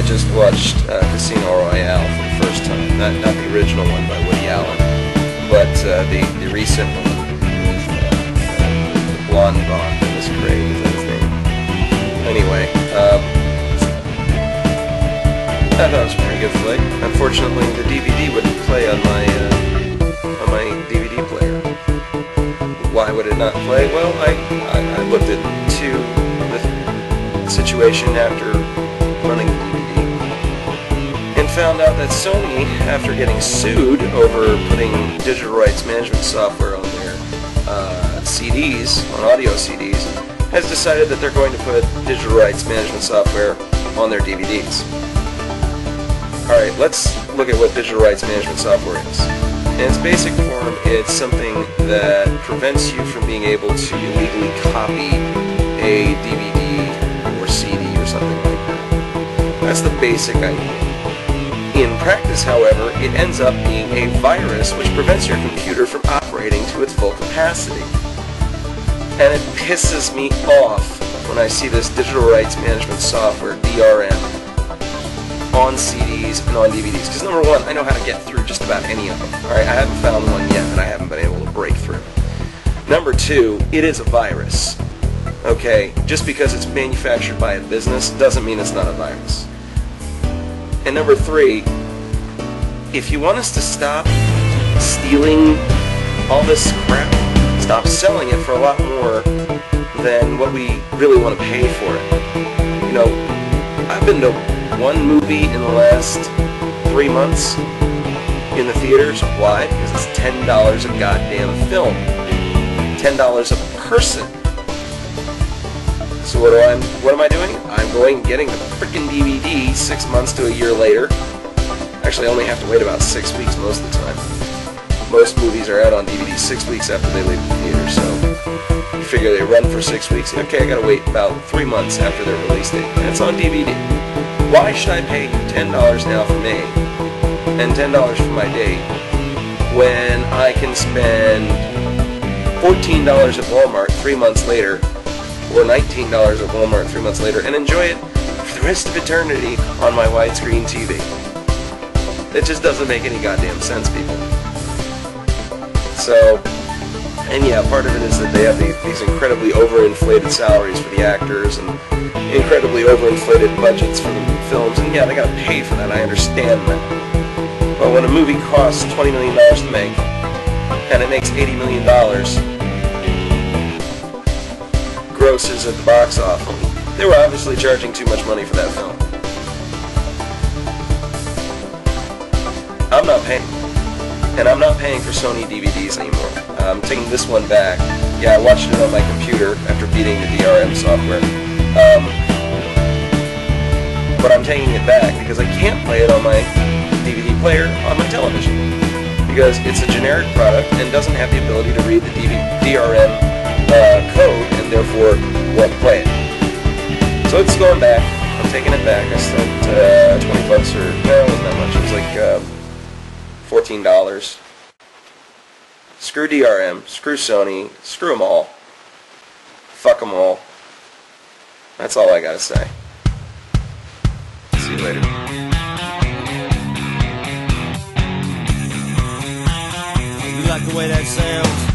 I just watched uh, Casino Royale for the first time. Not, not the original one by Woody Allen, but uh, the, the recent one with uh, the blonde Bond. That was great. Anyway, um, I thought it was a pretty good flick. Unfortunately, the DVD wouldn't play on my uh, on my DVD player. Why would it not play? Well, I, I, I looked into the situation after found out that Sony, after getting sued over putting digital rights management software on their uh, CDs, on audio CDs, has decided that they're going to put digital rights management software on their DVDs. Alright, let's look at what digital rights management software is. In its basic form, it's something that prevents you from being able to illegally copy a DVD or CD or something like that. That's the basic idea. In practice, however, it ends up being a virus which prevents your computer from operating to its full capacity. And it pisses me off when I see this digital rights management software, DRM, on CDs and on DVDs. Because number one, I know how to get through just about any of them. All right, I haven't found one yet that I haven't been able to break through. Number two, it is a virus. Okay, just because it's manufactured by a business doesn't mean it's not a virus. And number three, if you want us to stop stealing all this crap, stop selling it for a lot more than what we really want to pay for it. You know, I've been to one movie in the last three months in the theaters. Why? Because it's ten dollars a goddamn film. Ten dollars a person. So what do I? What am I doing? I'm going and getting the freaking DVD six months to a year later. Actually, I only have to wait about six weeks most of the time. Most movies are out on DVD six weeks after they leave the theater, so you figure they run for six weeks. Okay, I gotta wait about three months after their release date, and it's on DVD. Why should I pay $10 now for me and $10 for my date when I can spend $14 at Walmart three months later or $19 at Walmart three months later and enjoy it for the rest of eternity on my widescreen TV? It just doesn't make any goddamn sense, people. So, and yeah, part of it is that they have these, incredibly overinflated salaries for the actors and incredibly overinflated budgets for the films, and yeah, they gotta pay for that, I understand that. But when a movie costs $20 million to make, and it makes $80 million grosses at the box office, they were obviously charging too much money for that film. I'm not paying. And I'm not paying for Sony DVDs anymore. I'm taking this one back. Yeah, I watched it on my computer after beating the DRM software. Um, but I'm taking it back because I can't play it on my DVD player on my television because it's a generic product and doesn't have the ability to read the DRM uh, code and therefore won't play it. So it's going back. I'm taking it back. I spent uh, 20 bucks or no, it wasn't that much. It was like uh, $14. Screw DRM, screw Sony, screw them all. Fuck them all. That's all I gotta say. See you later. You like the way that sounds?